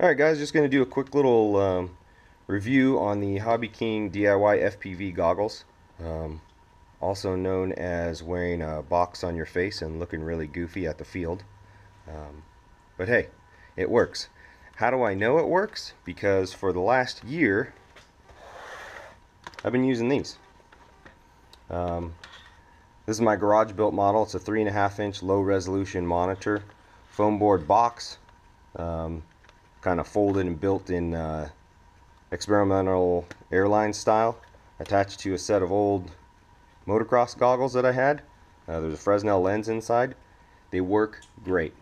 Alright guys, just going to do a quick little um, review on the Hobby King DIY FPV goggles. Um, also known as wearing a box on your face and looking really goofy at the field. Um, but hey, it works. How do I know it works? Because for the last year, I've been using these. Um, this is my garage built model. It's a three and a half inch low resolution monitor, foam board box. Kind of folded and built in uh, experimental airline style attached to a set of old motocross goggles that I had. Uh, there's a Fresnel lens inside. They work great.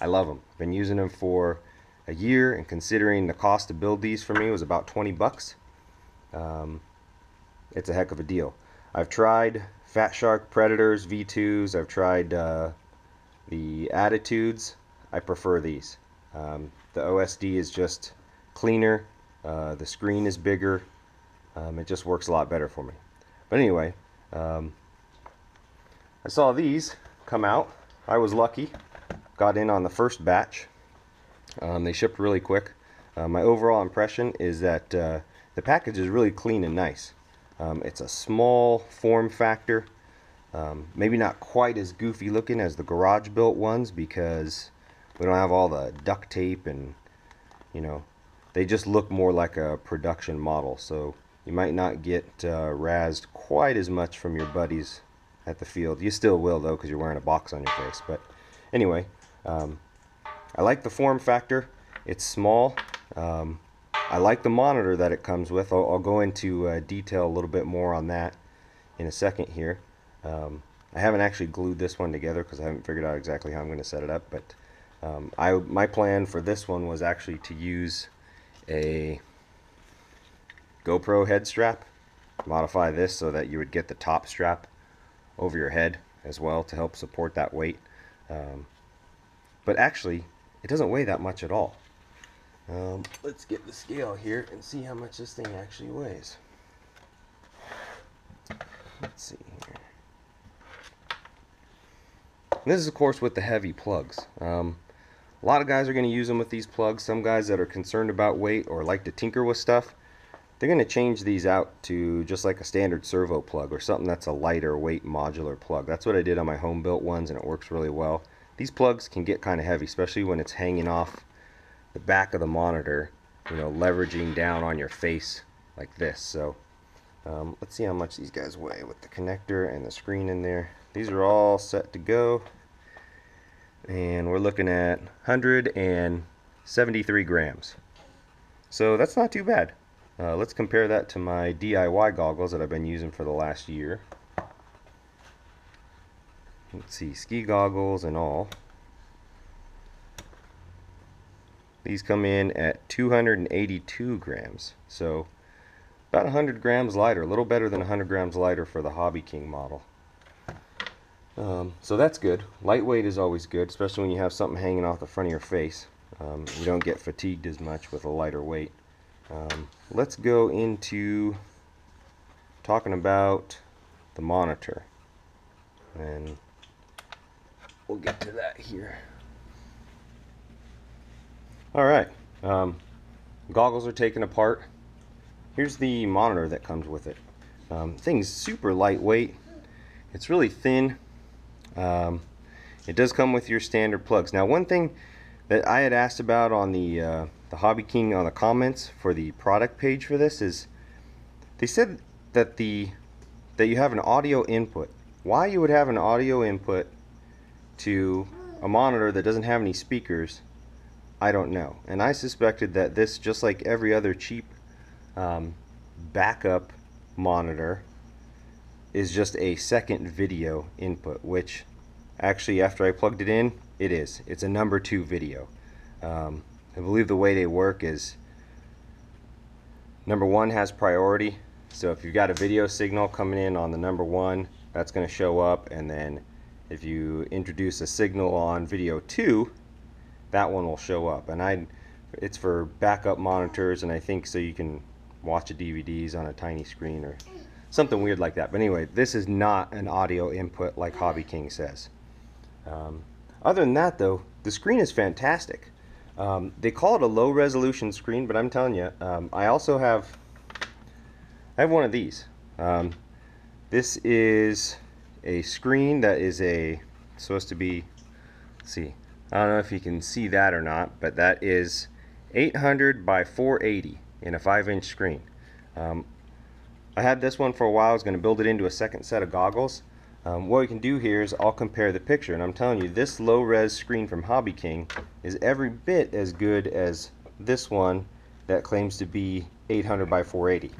I love them. I've been using them for a year and considering the cost to build these for me was about 20 bucks. Um, it's a heck of a deal. I've tried Fat Shark Predators V2s. I've tried uh, the Attitudes. I prefer these. Um, the OSD is just cleaner. Uh, the screen is bigger. Um, it just works a lot better for me. But anyway, um, I saw these come out. I was lucky. Got in on the first batch. Um, they shipped really quick. Uh, my overall impression is that uh, the package is really clean and nice. Um, it's a small form factor. Um, maybe not quite as goofy looking as the garage built ones because we don't have all the duct tape and you know they just look more like a production model. So you might not get uh, razzed quite as much from your buddies at the field. You still will though because you're wearing a box on your face. But anyway um, I like the form factor. It's small. Um, I like the monitor that it comes with. I'll, I'll go into uh, detail a little bit more on that in a second here. Um, I haven't actually glued this one together because I haven't figured out exactly how I'm going to set it up but um, I my plan for this one was actually to use a GoPro head strap, modify this so that you would get the top strap over your head as well to help support that weight. Um, but actually, it doesn't weigh that much at all. Um, let's get the scale here and see how much this thing actually weighs. Let's see here. this is of course with the heavy plugs. Um, a lot of guys are going to use them with these plugs. Some guys that are concerned about weight or like to tinker with stuff, they're going to change these out to just like a standard servo plug or something that's a lighter weight modular plug. That's what I did on my home built ones and it works really well. These plugs can get kind of heavy, especially when it's hanging off the back of the monitor, you know, leveraging down on your face like this. So um, let's see how much these guys weigh with the connector and the screen in there. These are all set to go and we're looking at 173 grams. So that's not too bad. Uh, let's compare that to my DIY goggles that I've been using for the last year. Let's see, ski goggles and all. These come in at 282 grams. So about 100 grams lighter, a little better than 100 grams lighter for the Hobby King model. Um, so that's good. Lightweight is always good, especially when you have something hanging off the front of your face. Um, you don't get fatigued as much with a lighter weight. Um, let's go into talking about the monitor. And we'll get to that here. Alright, um, goggles are taken apart. Here's the monitor that comes with it. Um, thing's super lightweight. It's really thin um, it does come with your standard plugs. Now one thing that I had asked about on the, uh, the Hobby King on the comments for the product page for this is they said that the that you have an audio input. Why you would have an audio input to a monitor that doesn't have any speakers, I don't know. And I suspected that this, just like every other cheap um, backup monitor, is just a second video input, which actually after I plugged it in, it is. It's a number two video. Um, I believe the way they work is number one has priority. So if you've got a video signal coming in on the number one, that's going to show up. And then if you introduce a signal on video two, that one will show up. And I, it's for backup monitors, and I think so you can watch the DVDs on a tiny screen or something weird like that. But anyway, this is not an audio input like Hobby King says. Um, other than that, though, the screen is fantastic. Um, they call it a low resolution screen, but I'm telling you, um, I also have I have one of these. Um, this is a screen that is a supposed to be. see, I don't know if you can see that or not, but that is 800 by 480 in a 5-inch screen. Um, I had this one for a while. I was going to build it into a second set of goggles. Um, what we can do here is I'll compare the picture and I'm telling you this low res screen from Hobby King is every bit as good as this one that claims to be 800 by 480.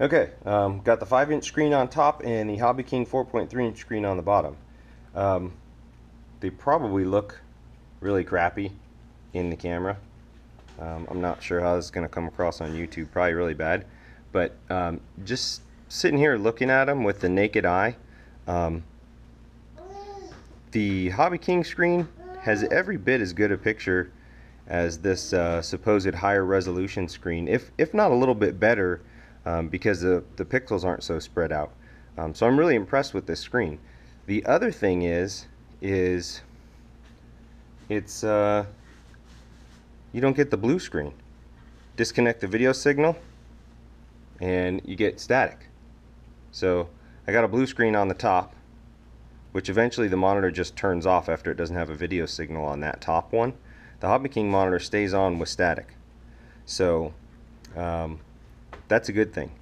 Okay, um, got the 5 inch screen on top and the Hobby King 4.3 inch screen on the bottom. Um, they probably look really crappy in the camera. Um, I'm not sure how this is going to come across on YouTube, probably really bad. But um, just sitting here looking at them with the naked eye, um, the Hobby King screen has every bit as good a picture as this uh, supposed higher resolution screen, if, if not a little bit better um, because the, the pixels aren't so spread out. Um, so I'm really impressed with this screen. The other thing is, is it's, uh, you don't get the blue screen. Disconnect the video signal and you get static. So I got a blue screen on the top, which eventually the monitor just turns off after it doesn't have a video signal on that top one. The Hobby King monitor stays on with static. So um, that's a good thing,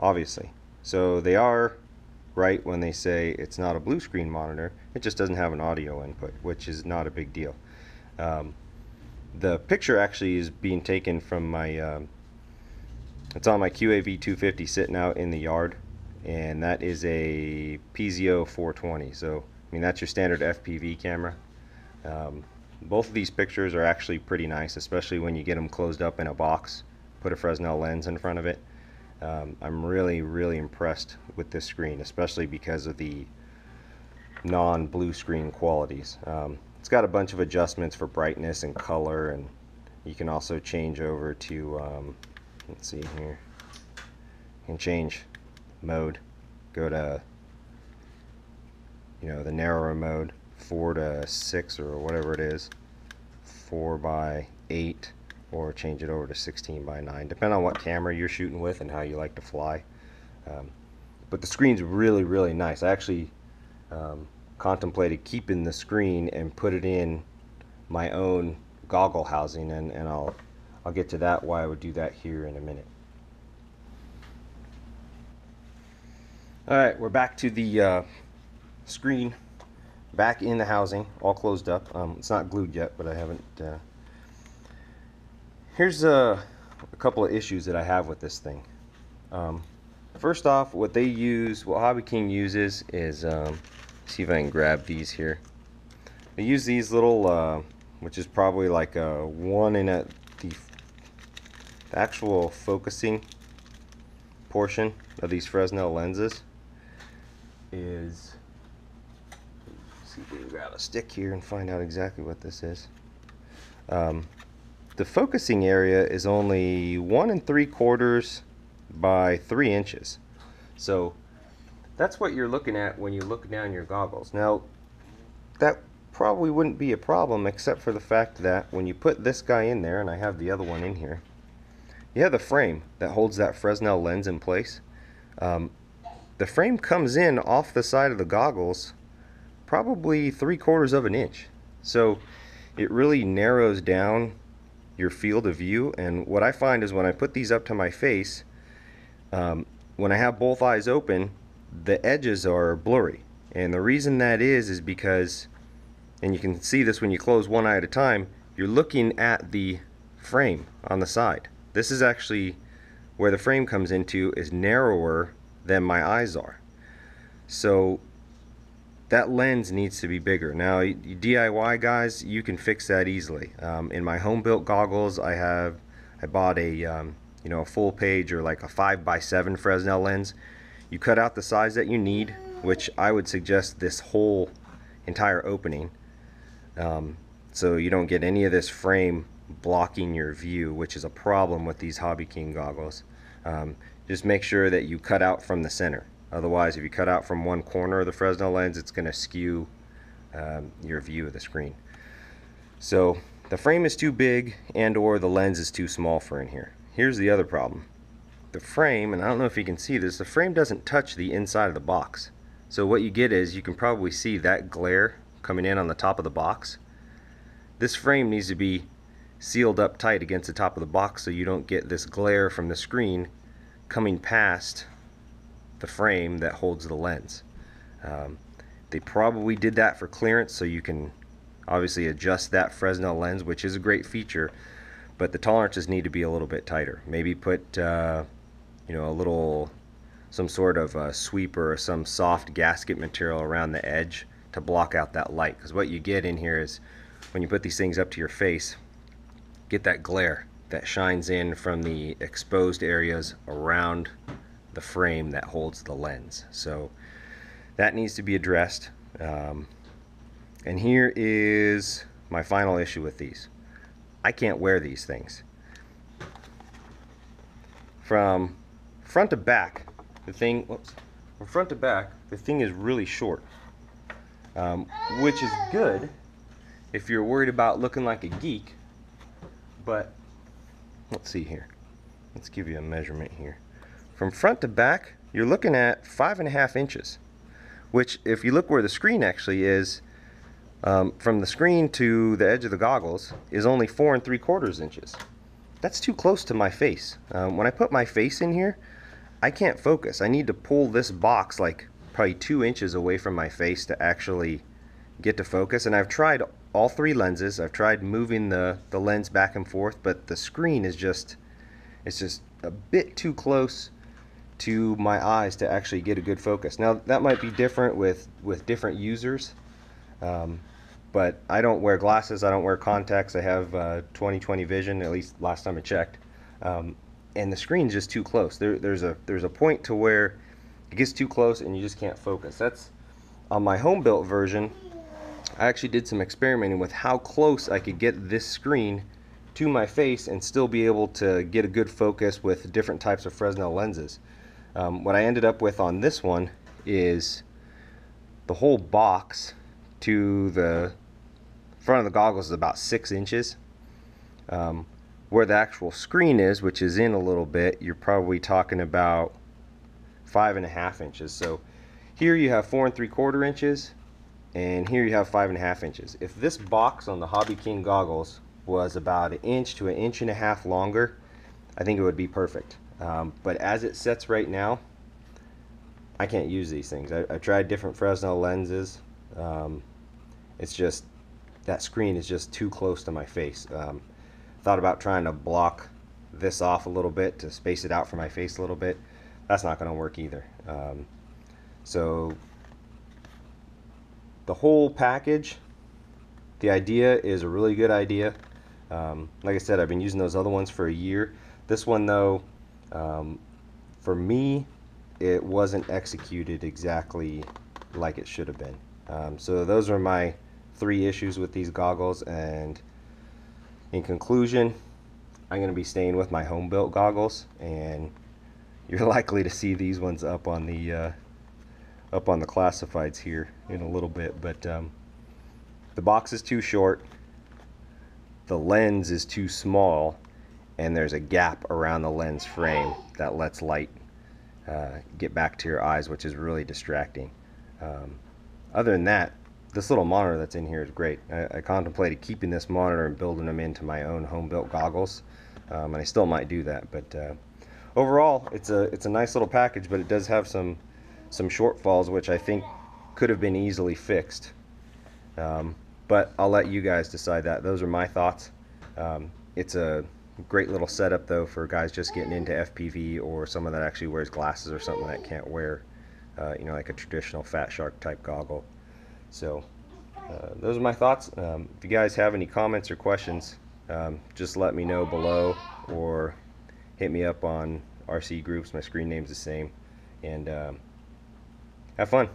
obviously. So they are right when they say it's not a blue screen monitor. It just doesn't have an audio input, which is not a big deal. Um, the picture actually is being taken from my, um, it's on my QAV 250 sitting out in the yard and that is a PZO 420 so I mean that's your standard FPV camera. Um, both of these pictures are actually pretty nice especially when you get them closed up in a box put a Fresnel lens in front of it. Um, I'm really really impressed with this screen especially because of the non blue screen qualities. Um, it's got a bunch of adjustments for brightness and color and you can also change over to um, let's see here. You can change mode go to you know the narrower mode 4 to 6 or whatever it is 4 by 8 or change it over to 16 by 9 depending on what camera you're shooting with and how you like to fly. Um, but the screen's really really nice. I actually um, contemplated keeping the screen and put it in my own goggle housing and, and I'll I'll get to that why I would do that here in a minute Alright, we're back to the uh, screen back in the housing, all closed up. Um, it's not glued yet, but I haven't. Uh... Here's uh, a couple of issues that I have with this thing. Um, first off, what they use, what Hobby King uses is, um, see if I can grab these here. They use these little, uh, which is probably like a one in a, the, the actual focusing portion of these Fresnel lenses is see if we can grab a stick here and find out exactly what this is. Um, the focusing area is only one and three quarters by three inches. So that's what you're looking at when you look down your goggles. Now that probably wouldn't be a problem except for the fact that when you put this guy in there, and I have the other one in here, you have the frame that holds that Fresnel lens in place. Um, the frame comes in off the side of the goggles probably three quarters of an inch. So it really narrows down your field of view. And what I find is when I put these up to my face, um, when I have both eyes open, the edges are blurry. And the reason that is, is because, and you can see this when you close one eye at a time, you're looking at the frame on the side. This is actually where the frame comes into is narrower than my eyes are. So that lens needs to be bigger. Now, DIY guys, you can fix that easily. Um, in my home built goggles, I have I bought a um, you know a full page or like a five by seven Fresnel lens. You cut out the size that you need, which I would suggest this whole entire opening, um, so you don't get any of this frame blocking your view, which is a problem with these Hobby King goggles. Um, just make sure that you cut out from the center. Otherwise, if you cut out from one corner of the Fresnel lens, it's going to skew um, your view of the screen. So the frame is too big and or the lens is too small for in here. Here's the other problem. The frame, and I don't know if you can see this, the frame doesn't touch the inside of the box. So what you get is you can probably see that glare coming in on the top of the box. This frame needs to be sealed up tight against the top of the box so you don't get this glare from the screen coming past the frame that holds the lens. Um, they probably did that for clearance so you can obviously adjust that Fresnel lens which is a great feature but the tolerances need to be a little bit tighter. Maybe put uh, you know a little some sort of a sweeper or some soft gasket material around the edge to block out that light because what you get in here is when you put these things up to your face get that glare that shines in from the exposed areas around the frame that holds the lens. So that needs to be addressed. Um, and here is my final issue with these. I can't wear these things. From front to back, the thing, whoops, from front to back, the thing is really short. Um, which is good if you're worried about looking like a geek but let's see here. Let's give you a measurement here. From front to back, you're looking at five and a half inches, which if you look where the screen actually is, um, from the screen to the edge of the goggles is only four and three quarters inches. That's too close to my face. Um, when I put my face in here, I can't focus. I need to pull this box like probably two inches away from my face to actually get to focus. And I've tried all three lenses. I've tried moving the, the lens back and forth, but the screen is just, it's just a bit too close to my eyes to actually get a good focus. Now that might be different with, with different users, um, but I don't wear glasses, I don't wear contacts, I have 20/20 uh, vision, at least last time I checked, um, and the screen's just too close. There, there's, a, there's a point to where it gets too close and you just can't focus. That's on my home built version, I actually did some experimenting with how close I could get this screen to my face and still be able to get a good focus with different types of Fresnel lenses. Um, what I ended up with on this one is the whole box to the front of the goggles is about six inches. Um, where the actual screen is, which is in a little bit, you're probably talking about five and a half inches. So here you have four and three quarter inches and here you have five and a half inches. If this box on the Hobby King goggles was about an inch to an inch and a half longer, I think it would be perfect. Um, but as it sets right now, I can't use these things. I, tried different Fresnel lenses. Um, it's just, that screen is just too close to my face. Um, thought about trying to block this off a little bit to space it out for my face a little bit. That's not going to work either. Um, so the whole package, the idea is a really good idea. Um, like I said, I've been using those other ones for a year. This one, though, um, for me, it wasn't executed exactly like it should have been. Um, so those are my three issues with these goggles. And in conclusion, I'm going to be staying with my home built goggles. And you're likely to see these ones up on the uh, up on the classifieds here in a little bit, but um, the box is too short, the lens is too small, and there's a gap around the lens frame that lets light uh, get back to your eyes, which is really distracting. Um, other than that, this little monitor that's in here is great. I, I, contemplated keeping this monitor and building them into my own home-built goggles, um, and I still might do that. But uh, overall, it's a it's a nice little package, but it does have some some shortfalls which I think could have been easily fixed. Um, but I'll let you guys decide that. Those are my thoughts. Um, it's a great little setup though for guys just getting into FPV or someone that actually wears glasses or something that can't wear, uh, you know, like a traditional Fat Shark type goggle. So uh, those are my thoughts. Um, if you guys have any comments or questions, um, just let me know below or hit me up on RC groups. My screen name's the same. And um, have fun.